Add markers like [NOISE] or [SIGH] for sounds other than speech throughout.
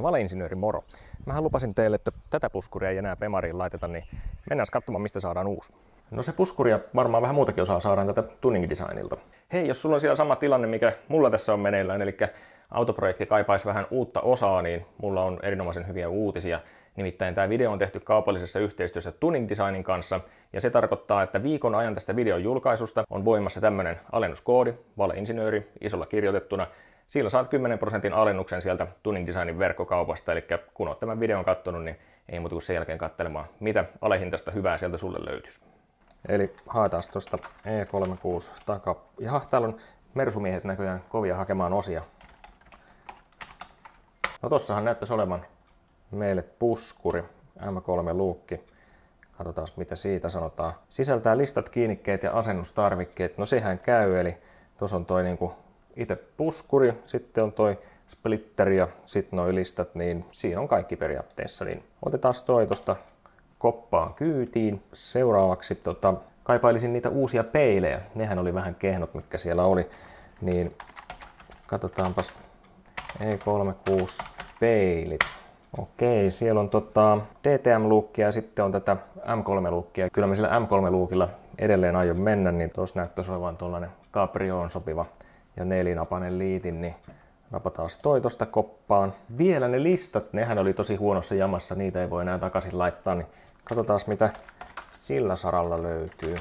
No valeinsinööri moro. Mähän lupasin teille, että tätä puskuria ei enää Pemariin laiteta, niin mennään katsomaan, mistä saadaan uusi. No se puskuri ja varmaan vähän muutakin osaa saadaan tätä tuning designilta. Hei, jos sulla on siellä sama tilanne, mikä mulla tässä on meneillään, eli autoprojekti kaipaisi vähän uutta osaa, niin mulla on erinomaisen hyviä uutisia. Nimittäin tämä video on tehty kaupallisessa yhteistyössä Tuning Designin kanssa, ja se tarkoittaa, että viikon ajan tästä videon julkaisusta on voimassa tämmöinen alennuskoodi, valeinsinööri, isolla kirjoitettuna, sillä saat 10 prosentin alennuksen sieltä Tuning Designin verkkokaupasta, eli kun olet tämän videon katsonut, niin ei muuta kuin sen jälkeen katselemaan, mitä alehintaista hyvää sieltä sulle löytyisi. Eli haetaan tuosta E36 takaa. Jaha, täällä on mersumiehet näköjään kovia hakemaan osia. No tossahan näyttäisi olevan meille puskuri, M3-luukki. Katsotaan mitä siitä sanotaan. Sisältää listat, kiinnikkeet ja asennustarvikkeet. No sehän käy, eli tuossa on toi niinku itse puskuri, sitten on toi splitter ja sitten noin listat, niin siinä on kaikki periaatteessa. Niin otetaan toi tuosta koppaan kyytiin. Seuraavaksi tota, kaipailisin niitä uusia peilejä. Nehän oli vähän kehnot, mitkä siellä oli. Niin katsotaanpas E36 peilit. Okei, siellä on tota DTM-luukkia ja sitten on tätä M3-luukkia. Kyllä me sillä M3-luukilla edelleen aion mennä, niin tuossa näyttäisi olevan tuollainen Caprioon sopiva ja nelinapainen liitin, niin napataan toi tosta koppaan. Vielä ne listat, nehän oli tosi huonossa jamassa, niitä ei voi enää takaisin laittaa, niin katsotaan mitä sillä saralla löytyy.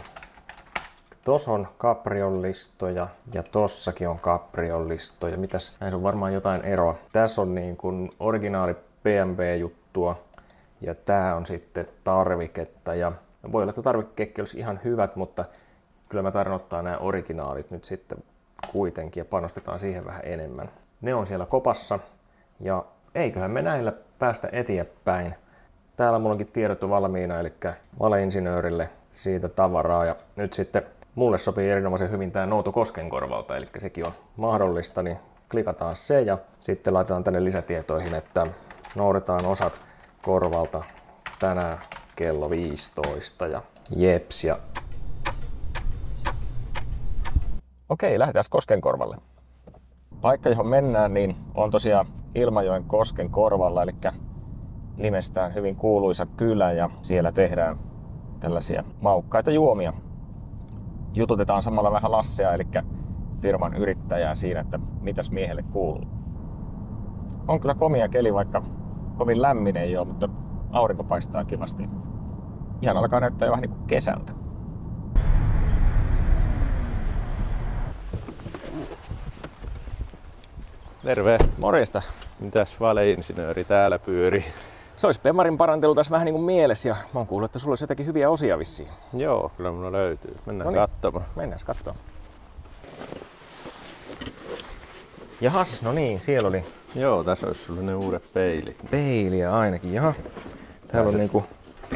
Tuossa on Caprion listoja ja tossakin on Caprion listoja. Mitäs? Näissä on varmaan jotain eroa. Tässä on niin kuin originaali BMW-juttua ja tää on sitten tarviketta. Ja voi olla, että tarvikkeekki olisi ihan hyvät, mutta kyllä mä tarvitsen ottaa nämä originaalit nyt sitten kuitenkin ja panostetaan siihen vähän enemmän. Ne on siellä kopassa ja eiköhän me näillä päästä eteenpäin. Täällä mulla onkin tiedot valmiina, eli valeinsinöörille siitä tavaraa ja nyt sitten mulle sopii erinomaisen hyvin tämä Nouto Koskenkorvalta, eli sekin on mahdollista, niin klikataan se ja sitten laitetaan tänne lisätietoihin, että noudetaan osat korvalta tänään kello 15 ja jeps ja Okei, lähdetään Koskenkorvalle. Paikka, johon mennään, niin on tosiaan Ilmajoen Kosken korvalla, eli nimestään hyvin kuuluisa kylä ja siellä tehdään tällaisia maukkaita juomia. Jututetaan samalla vähän Lassea, eli firman yrittäjää siinä, että mitäs miehelle kuuluu. On kyllä komia keli, vaikka kovin lämmin ei ole, mutta aurinko paistaa kivasti. Ihan alkaa näyttää jo vähän niin kuin kesältä. Terve. Morjesta. Mitäs valeinsinööri täällä pyörii? Se olisi Pemarin parantelu tässä vähän niin kuin mielessä ja mä oon kuullut, että sulla olisi jotakin hyviä osia vissiin. Joo, kyllä mulla löytyy. Mennään Noniin. katsomaan. Mennään katsomaan. Jahas, no niin, siellä oli. Joo, tässä olisi sulle ne uudet peilit. Peiliä ainakin, jaha. Täällä on niinku,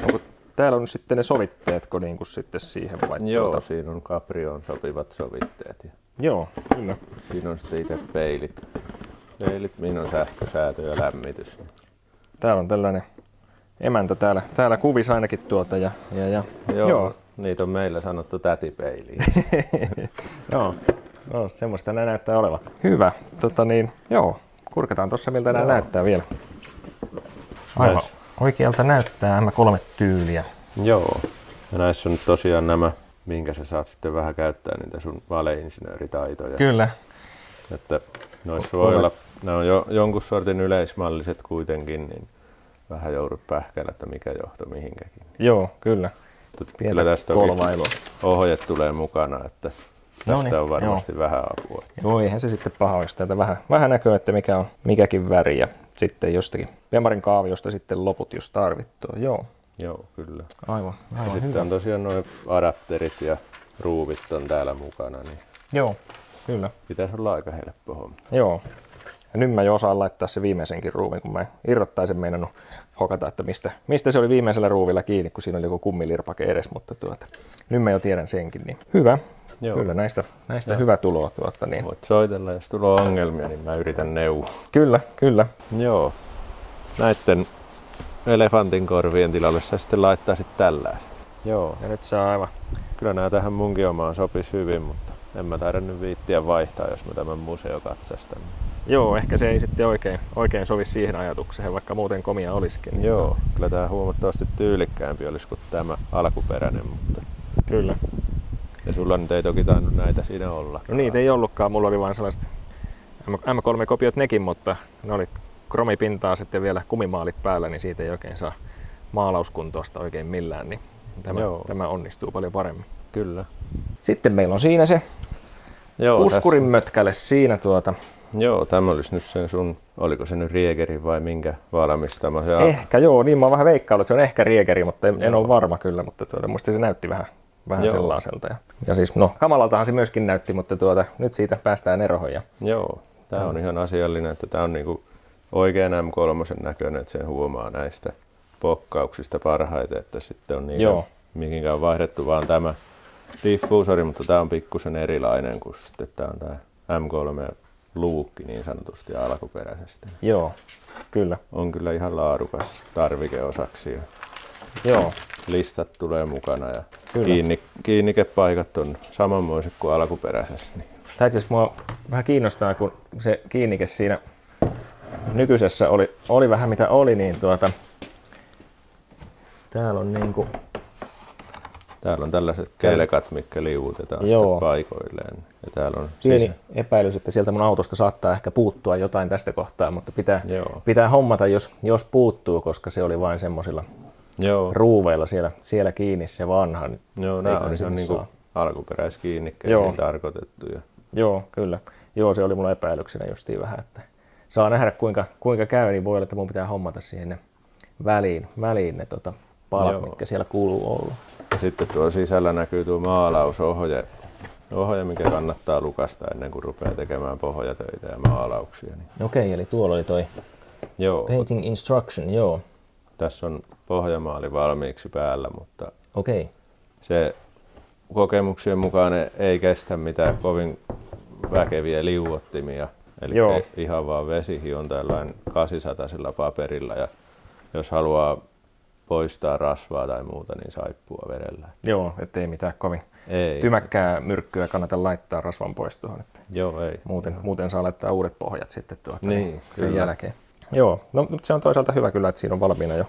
onko täällä on sitten ne sovitteetko niinku sitten siihen vai? Joo, tuota? siinä on Caprioon sopivat sovitteet. Joo, kyllä. Siinä on sitten itse peilit. Peilit, mihin on sähkösäätö ja lämmitys. Täällä on tällainen emäntä täällä, täällä kuvissa ainakin tuota. Ja, ja, ja. Joo, joo, niitä on meillä sanottu tätipeili. [LAUGHS] joo, no, semmoista nämä näyttää olevan. Hyvä, tota niin, joo, kurkataan tuossa miltä nämä näyttää vielä. Aivan, Näis. oikealta näyttää M3-tyyliä. Joo, ja näissä on nyt tosiaan nämä minkä sä saat sitten vähän käyttää niitä sun valeinsinööritaitoja. Kyllä. Että noissa voi olla, ne on jo jonkun sortin yleismalliset kuitenkin, niin vähän joudut pähkäillä, että mikä johto mihinkäkin. Joo, kyllä. Pientä kyllä tästä ohjeet tulee mukana, että no tästä niin, on varmasti joo. vähän apua. Joo, eihän se sitten paha jos täältä vähän, vähän näkyy, että mikä on mikäkin väri ja sitten jostakin Vemarin kaaviosta sitten loput, jos tarvittua. Joo. Joo, kyllä. Aivan, aivan ja sitten on tosiaan nuo adapterit ja ruuvit on täällä mukana. Niin Joo, kyllä. Pitäisi olla aika helppo homma. Joo. Ja nyt mä jo osaan laittaa se viimeisenkin ruuvin, kun mä irrottaisin meinannut hokata, että mistä, mistä se oli viimeisellä ruuvilla kiinni, kun siinä oli joku kummilirpake edes, mutta tuota, nyt mä jo tiedän senkin. Niin hyvä, Joo. kyllä näistä, näistä hyvä tuloa. Tuota, niin. Voit soitella, jos tulee ongelmia, niin mä yritän neuvoa. Kyllä, kyllä. Joo. Näiden elefantin korvien tilalle sä sitten laittaisit tällaiset. Joo, ja nyt saa aivan. Kyllä nämä tähän munkin omaan sopisi hyvin, mutta en mä taida nyt viittiä vaihtaa, jos mä tämän museo katsastan. Joo, ehkä se ei sitten oikein, oikein sovi siihen ajatukseen, vaikka muuten komia olisikin. Niin Joo, kyllä tämä huomattavasti tyylikkäämpi olisi kuin tämä alkuperäinen, mutta Kyllä. ja sulla nyt ei toki tainnut näitä siinä olla. No niitä ei ollutkaan, mulla oli vain sellaiset M3-kopiot nekin, mutta ne oli kromipintaa sitten vielä kumimaalit päällä, niin siitä ei oikein saa maalauskuntoista oikein millään, niin tämä, Joo. tämä onnistuu paljon paremmin. Kyllä. Sitten meillä on siinä se Joo, puskurin mötkäle siinä tuota. Joo, tämä olisi nyt sen sun, oliko se nyt Riegerin vai minkä valmistama se Ehkä joo, niin mä oon vähän veikkaillut, että se on ehkä riekeri, mutta en, en ole varma kyllä, mutta tuota, musta se näytti vähän, vähän Joo. sellaiselta. Ja, ja siis no, kamalaltahan se myöskin näytti, mutta tuota, nyt siitä päästään eroon. Ja, Joo, tämä on ihan asiallinen, että tämä on niinku oikein M3 näköinen, että sen huomaa näistä pokkauksista parhaiten, että sitten on niitä, Joo. mihinkään vaihdettu vaan tämä diffuusori, mutta tämä on pikkusen erilainen kuin sitten tämä on tämä M3 luukki niin sanotusti alkuperäisesti. joo, kyllä. On kyllä ihan laadukas tarvikeosaksi ja Joo, listat tulee mukana ja Kyllä. kiinni, kiinnikepaikat on samanmoiset kuin alkuperäisessä. Niin. Tämä itse asiassa mua vähän kiinnostaa, kun se kiinnike siinä nykyisessä oli, oli vähän mitä oli, niin tuota, täällä on niinku, Täällä on tällaiset kelkat, mitkä liuutetaan Joo. sitten paikoilleen. Ja täällä on pieni sisä- epäilys, että sieltä mun autosta saattaa ehkä puuttua jotain tästä kohtaa, mutta pitää, Joo. pitää hommata, jos, jos puuttuu, koska se oli vain semmoisilla Joo, ruuveilla siellä, siellä kiinni se vanha. joo nämä on sinne ihan niin alkuperäiskiinnikkeisiin tarkoitettu. Ja, Joo, kyllä. Joo, se oli mulla epäilyksenä justiin vähän, että saa nähdä kuinka, kuinka käy, niin voi olla, että mun pitää hommata siihen ne väliin, väliin ne tota, palat, Joo. mitkä siellä kuuluu olla. ja sitten tuo sisällä näkyy tuo maalausohje, ohje, mikä kannattaa lukasta ennen kuin rupeaa tekemään pohjatöitä ja maalauksia. Niin. Okei, eli tuolla oli toi Joo, painting instruction, joo. tässä on pohjamaali valmiiksi päällä, mutta Okei, se kokemuksien mukaan ei kestä mitään kovin väkeviä liuottimia. Eli Joo. ihan vaan vesihion tällainen 800 paperilla ja jos haluaa poistaa rasvaa tai muuta, niin saippua vedellä. joo, ettei mitään kovin Ei. tymäkkää myrkkyä kannata laittaa rasvan pois tuohon, että Joo, ei. muuten, muuten saa laittaa uudet pohjat sitten tuota, Niin, niin, sen kyllä. jälkeen. Joo, no mutta se on toisaalta hyvä kyllä, että siinä on valmiina jo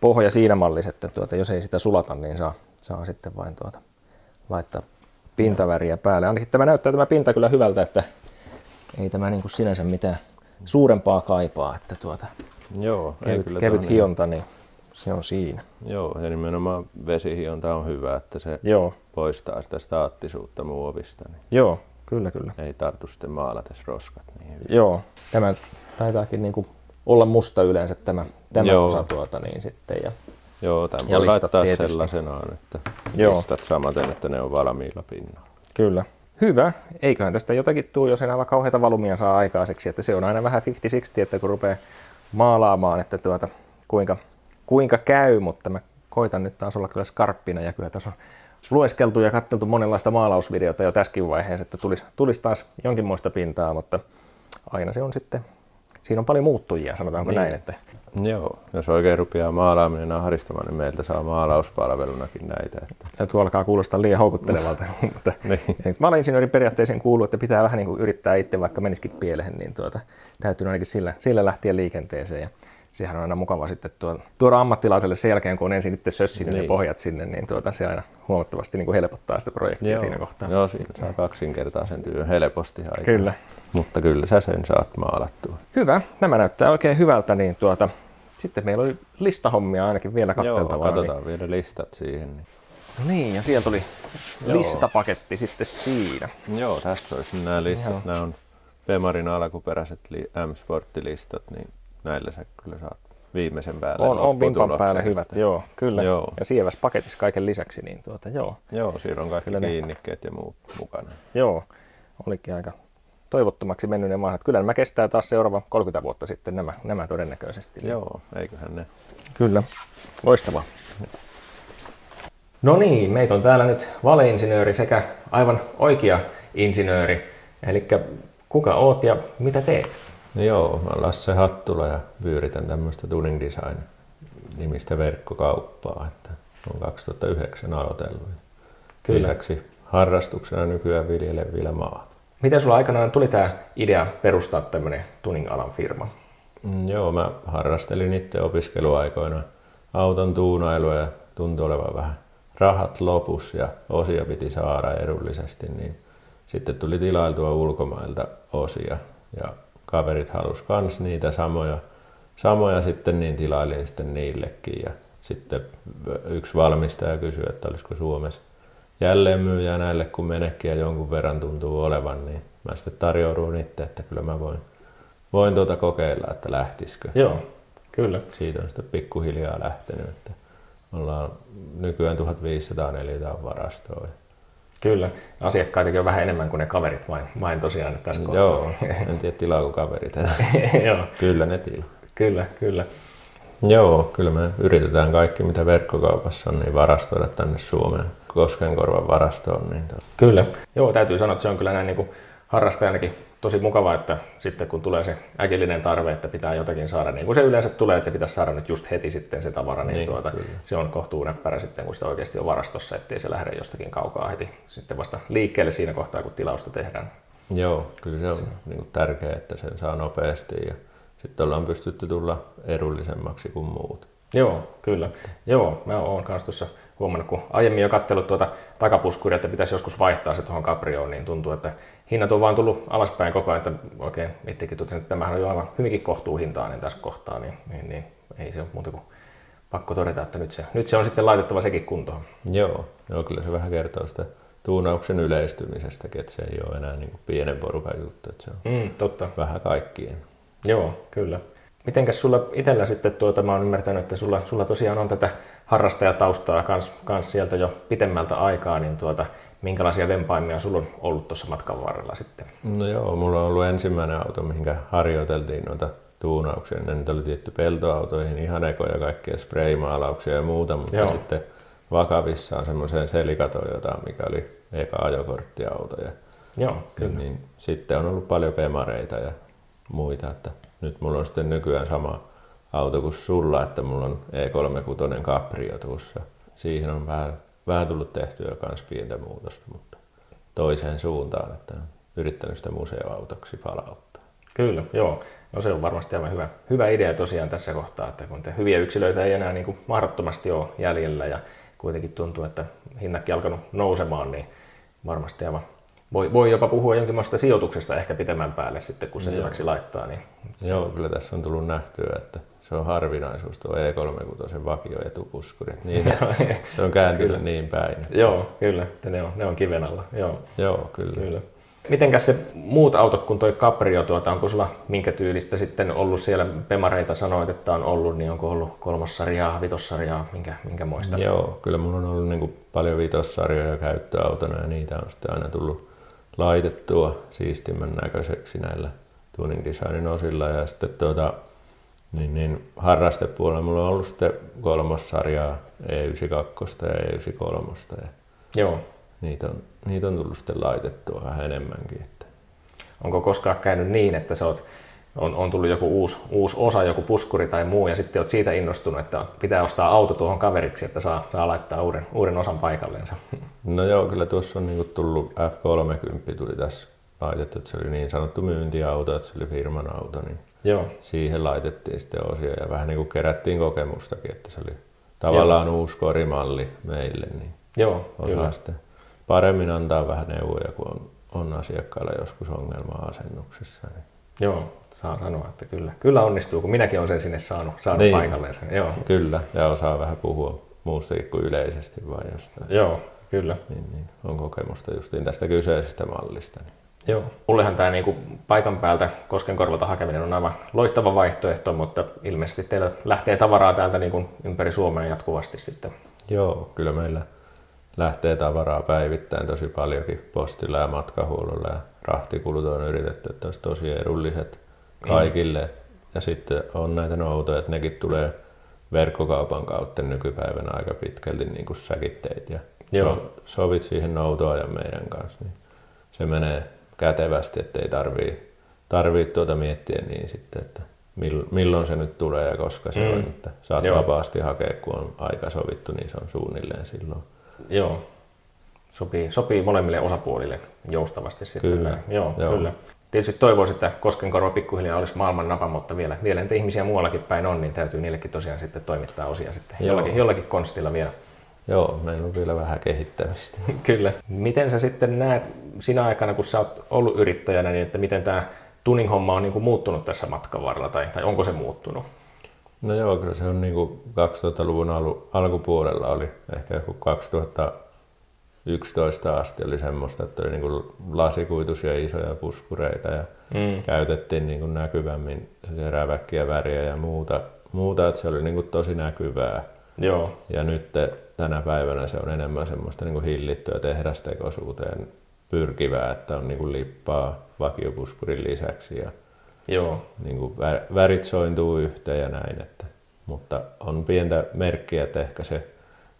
pohja siinä mallissa, että tuota, jos ei sitä sulata, niin saa, saa sitten vain tuota, laittaa pintaväriä päälle. Ainakin tämä näyttää tämä pinta kyllä hyvältä, että ei tämä niin kuin sinänsä mitään suurempaa kaipaa, että tuota, Joo, ei kevyt, kyllä kevyt hionta, niin se on siinä. Joo, ja nimenomaan vesihionta on hyvä, että se Joo, poistaa sitä staattisuutta muovista, niin joo, kyllä kyllä. ei tartu sitten maalates roskat niin hyvin. Joo, tämä taitaakin niin kuin olla musta yleensä tämä, tämä Joo. osa tuota niin sitten. Ja, Joo, tämän Ja voi laittaa tietysti. sellaisenaan, että Joo. listat samaten, että ne on valmiilla pinnalla. Kyllä. Hyvä. Eiköhän tästä jotakin tuu, jos enää kauheita valumia saa aikaiseksi. Että se on aina vähän 50-60, että kun rupeaa maalaamaan, että tuota, kuinka, kuinka käy, mutta mä koitan nyt taas olla kyllä skarppina ja kyllä tässä on lueskeltu ja katseltu monenlaista maalausvideota jo tässäkin vaiheessa, että tulisi, tulisi taas jonkinmoista pintaa, mutta aina se on sitten, siinä on paljon muuttujia, sanotaanko Niin. näin, että Joo, jos oikein rupeaa maalaaminen ahdistamaan, niin meiltä saa maalauspalvelunakin näitä. Että, Ja tuo alkaa kuulostaa liian houkuttelevalta, [LAUGHS] mutta Niin. maalinsinöörin periaatteeseen kuuluu, että pitää vähän niin kuin yrittää itse, vaikka menisikin pieleen, niin tuota, täytyy ainakin sillä, sillä lähteä liikenteeseen. Ja sehän on aina mukava sitten tuo, tuoda ammattilaiselle sen jälkeen, kun on ensin itse sössinyt niin. Niin. ne pohjat sinne, niin tuota, se aina huomattavasti niin kuin helpottaa sitä projektia Joo, siinä kohtaa. Joo, siinä saa kaksinkertaisen työn helposti aikaan. Kyllä. Mutta kyllä sä sen saat maalattua. Hyvä, nämä näyttää oikein hyvältä, niin tuota, sitten meillä oli listahommia ainakin vielä Joo, katteltavaa. katsotaan vielä listat siihen. Niin. Niin, no niin, ja siellä tuli Joo. listapaketti sitten siinä. Joo, tässä olisi nämä listat. Joo. Nämä on Bemarin alkuperäiset li- M-sporttilistat, niin näillä sä kyllä saat viimeisen päälle On, on vimpan päälle hyvät, joo, kyllä. Joo. Ja sieväs paketissa kaiken lisäksi, niin tuota, joo, Joo, siinä on kaikki Kyllä ne- kiinnikkeet ja muut mukana. joo, olikin aika toivottomaksi mennyt ne vanhat. Kyllä nämä kestää taas seuraava 30 vuotta sitten nämä, nämä todennäköisesti. Joo, eiköhän ne. Kyllä, loistavaa. No niin, meitä on täällä nyt valeinsinööri sekä aivan oikea insinööri. Eli kuka oot ja mitä teet? No joo, mä oon Lasse Hattula ja pyöritän tämmöistä Tuning Design nimistä verkkokauppaa, että on 2009 aloitellut. Kyllä. Lisäksi harrastuksena nykyään viljelen vielä maata. Miten sulla aikanaan tuli tämä idea perustaa tämmöinen tuning-alan firma? Mm, joo, mä harrastelin itse opiskeluaikoina auton tuunailua ja tuntui olevan vähän rahat lopus ja osia piti saada edullisesti, niin sitten tuli tilailtua ulkomailta osia ja kaverit halus kans niitä samoja, samoja sitten niin tilailin sitten niillekin ja sitten yksi valmistaja kysyi, että olisiko Suomessa jälleen myyjä näille, kun menekkiä jonkun verran tuntuu olevan, niin mä sitten tarjouduin itse, että kyllä mä voin, voin tuota kokeilla, että lähtisikö. Joo, kyllä. Siitä on sitten pikkuhiljaa lähtenyt, että ollaan nykyään 1504 varastoa. Kyllä. Asiakkaitakin on vähän enemmän kuin ne kaverit vain, vain tosiaan tässä kohtaa. Joo, en tiedä tilaako kaverit enää. [LAUGHS] Joo. Kyllä ne tilaa. Kyllä, kyllä. Joo, kyllä me yritetään kaikki, mitä verkkokaupassa on, niin varastoida tänne Suomeen. Koskenkorvan varastoon. Niin to... Kyllä. Joo, täytyy sanoa, että se on kyllä näin niin kuin harrastajanakin tosi mukava, että sitten kun tulee se äkillinen tarve, että pitää jotakin saada, niin kuin se yleensä tulee, että se pitäisi saada nyt just heti sitten se tavara, niin, niin tuota, se on kohtuu näppärä sitten, kun sitä oikeasti on varastossa, ettei se lähde jostakin kaukaa heti sitten vasta liikkeelle siinä kohtaa, kun tilausta tehdään. Joo, kyllä se on se. Niin kuin tärkeää, että sen saa nopeasti ja sitten ollaan pystytty tulla edullisemmaksi kuin muut. Joo, kyllä. Joo, mä oon kanssa tuossa huomannut, kun aiemmin jo kattelut tuota takapuskuria, että pitäisi joskus vaihtaa se tuohon Caprioon, niin tuntuu, että hinnat on vaan tullut alaspäin koko ajan, että oikein itsekin totesin, että tämähän on jo aivan hyvinkin kohtuuhintainen tässä kohtaa, niin, niin, niin ei se ole muuta kuin pakko todeta, että nyt se, nyt se on sitten laitettava sekin kuntoon. Joo, joo kyllä se vähän kertoo sitä tuunauksen yleistymisestäkin, että se ei ole enää niin kuin pienen porukan juttu, että se on mm, totta. vähän kaikkien. Joo, kyllä. Mitenkäs sulla itsellä sitten, tuota, mä oon ymmärtänyt, että sulla, sulla tosiaan on tätä harrastajataustaa kans, kans sieltä jo pitemmältä aikaa, niin tuota, minkälaisia vempaimia sulla on ollut tuossa matkan varrella sitten? No joo, mulla on ollut ensimmäinen auto, mihinkä harjoiteltiin noita tuunauksia. Ne nyt oli tietty peltoautoihin ihan ekoja kaikkia spraymaalauksia ja muuta, mutta joo. sitten vakavissaan semmoiseen selikatojotaan, mikä oli eka ajokorttiauto. Ja Joo, kyllä. Niin, niin, sitten on ollut paljon pemareita ja muita, että nyt mulla on sitten nykyään sama auto kuin sulla, että mulla on E36 Caprio tuossa. Siihen on vähän, vähän tullut tehtyä myös pientä muutosta, mutta toiseen suuntaan, että on yrittänyt sitä museoautoksi palauttaa. Kyllä, joo. No se on varmasti aivan hyvä, hyvä idea tosiaan tässä kohtaa, että kun te hyviä yksilöitä ei enää niin kuin mahdottomasti ole jäljellä ja kuitenkin tuntuu, että hinnakki alkanut nousemaan, niin varmasti aivan voi, voi jopa puhua jonkinlaista sijoituksesta ehkä pitemmän päälle sitten, kun se Joo. hyväksi laittaa. Niin Joo, kyllä tässä on tullut nähtyä, että se on harvinaisuus tuo E36 vakio etupuskuri. Niin, [LAUGHS] se on kääntynyt kyllä. niin päin. Joo, kyllä, että ne on, ne on kiven alla. Joo, Joo kyllä. kyllä. Mitenkäs se muut autot kuin tuo Caprio, tuota, onko sulla minkä tyylistä sitten ollut siellä Pemareita sanoit, että on ollut, niin onko ollut kolmossarjaa, vitossarjaa, minkä, minkä muista? Joo, kyllä mulla on ollut niin kuin paljon vitossarjoja käyttöautona ja niitä on sitten aina tullut laitettua siistimmän näköiseksi näillä tuning designin osilla. Ja sitten tuota, niin, niin harrastepuolella mulla on ollut sitten kolmossarjaa E92 ja E93. Ja Joo. Niitä on, niitä on tullut sitten laitettua vähän enemmänkin. Että. Onko koskaan käynyt niin, että sä oot on, on tullut joku uusi, uusi osa, joku puskuri tai muu, ja sitten olet siitä innostunut, että pitää ostaa auto tuohon kaveriksi, että saa, saa laittaa uuden, uuden osan paikalleensa. No joo, kyllä tuossa on niin tullut F30 tuli tässä laitettu, että se oli niin sanottu myyntiauto, että se oli firman auto, niin joo. siihen laitettiin sitten osia ja vähän niin kuin kerättiin kokemustakin, että se oli tavallaan joo. uusi korimalli meille, niin joo, osaa kyllä. sitten paremmin antaa vähän neuvoja, kun on, on asiakkailla joskus ongelmaa asennuksessa. Niin. Joo, saa sanoa, että kyllä, kyllä onnistuu, kun minäkin olen sen sinne saanut, saanut niin, paikalleen. Joo. Kyllä, ja osaa vähän puhua muustakin kuin yleisesti vai jostain. Joo, kyllä. Niin, niin, on kokemusta justiin tästä kyseisestä mallista. Niin. Joo. Mullehan tämä niinku paikan päältä Koskenkorvalta hakeminen on aivan loistava vaihtoehto, mutta ilmeisesti teillä lähtee tavaraa täältä niinku ympäri Suomea jatkuvasti sitten. Joo, kyllä meillä lähtee tavaraa päivittäin tosi paljonkin postilla ja matkahuollolla ja rahtikulut on yritetty, että olisi tosi edulliset kaikille. Mm. Ja sitten on näitä noutoja, että nekin tulee verkkokaupan kautta nykypäivänä aika pitkälti niin kuin säkin teit ja Joo. sovit siihen noutoajan meidän kanssa, niin se menee kätevästi, ettei tarvii, tarvii tuota miettiä niin sitten, että milloin se nyt tulee ja koska se mm. on. Että saat Joo. vapaasti hakea, kun on aika sovittu, niin se on suunnilleen silloin. Joo, Sopii, sopii molemmille osapuolille joustavasti sitten. Kyllä. Joo, Joo. kyllä. Tietysti toivoisin, että Koskenkorva pikkuhiljaa olisi maailman napa, mutta vielä, vielä niitä ihmisiä muuallakin päin on, niin täytyy niillekin tosiaan sitten toimittaa osia sitten Joo. jollakin, jollakin konstilla vielä. Joo, meillä on vielä vähän kehittämistä. [LAUGHS] Kyllä. Miten sä sitten näet sinä aikana, kun sä oot ollut yrittäjänä, niin että miten tämä tuning-homma on niin kuin muuttunut tässä matkan varrella, tai, tai onko se muuttunut? No joo, kyllä se on niin kuin 2000-luvun alu, alkupuolella oli ehkä joku 2011 asti oli semmoista, että oli niin kuin lasikuituisia isoja puskureita ja Mm. käytettiin niin kuin näkyvämmin räväkkiä, väriä ja muuta, muuta että se oli niin kuin tosi näkyvää. Joo, Ja nyt tänä päivänä se on enemmän semmoista niin kuin hillittyä tehdastekoisuuteen pyrkivää, että on niin kuin lippaa vakiopuskurin lisäksi ja joo, niin kuin vä- värit sointuu yhteen ja näin. Että, mutta on pientä merkkiä, että ehkä se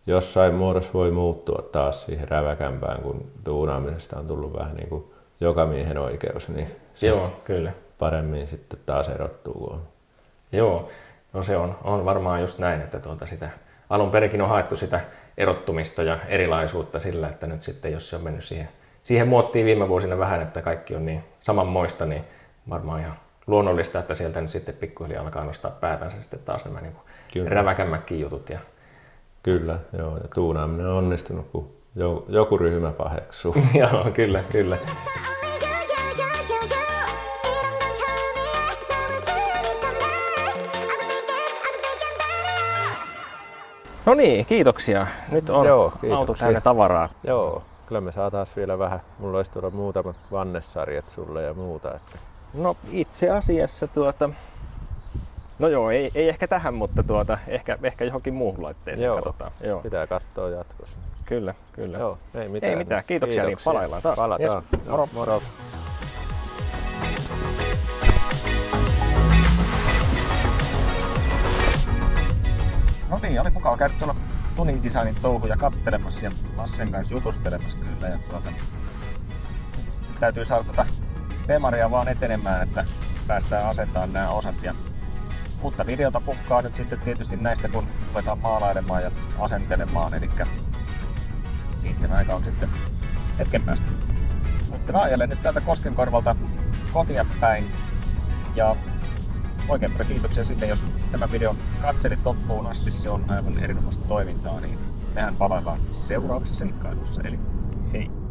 jossain muodossa voi muuttua taas siihen räväkämpään, kun tuunaamisesta on tullut vähän niin kuin joka miehen oikeus, niin se joo, kyllä. paremmin sitten taas erottuu. kun. Joo, no se on, on varmaan just näin, että tuota sitä, alun perinkin on haettu sitä erottumista ja erilaisuutta sillä, että nyt sitten jos se on mennyt siihen, siihen muottiin viime vuosina vähän, että kaikki on niin samanmoista, niin varmaan ihan luonnollista, että sieltä nyt sitten pikkuhiljaa alkaa nostaa päätänsä sitten taas nämä niin räväkämmätkin jutut. Ja, Kyllä, joo, ja tuunaaminen on onnistunut, kun jo- joku ryhmä paheksuu. [LAUGHS] joo, kyllä, kyllä. No niin, kiitoksia. Nyt on Joo, auto täynnä tavaraa. joo, kyllä me saataisiin vielä vähän, mulla olisi tuolla muutamat vannessarjat sulle ja muuta. Että No itse asiassa tuota, no joo, ei, ei ehkä tähän, mutta tuota, ehkä, ehkä johonkin muuhun laitteeseen Joo. katsotaan. Joo, pitää katsoa jatkossa. kyllä, kyllä. Joo, ei mitään. Ei mitään, kiitoksia, niin palaillaan taas. Palataan. Joo, moro. moro. No niin, oli mukava käydä tuolla tuning designin touhuja kattelemassa ja Lassen kanssa jutustelemassa kyllä. Ja tuota, sitten täytyy saada tuota Bemaria vaan etenemään, että päästään asentamaan nämä osat. Ja uutta videota pukkaa nyt sitten tietysti näistä, kun ruvetaan maalailemaan ja asentelemaan. Eli niiden aika on sitten hetken päästä. Mutta mä ajelen nyt täältä Koskenkorvalta kotia päin. Ja oikein paljon kiitoksia sinne, jos tämä video katselit loppuun asti. Se on aivan erinomaista toimintaa, niin mehän palaillaan seuraavassa seikkailussa. Eli hei!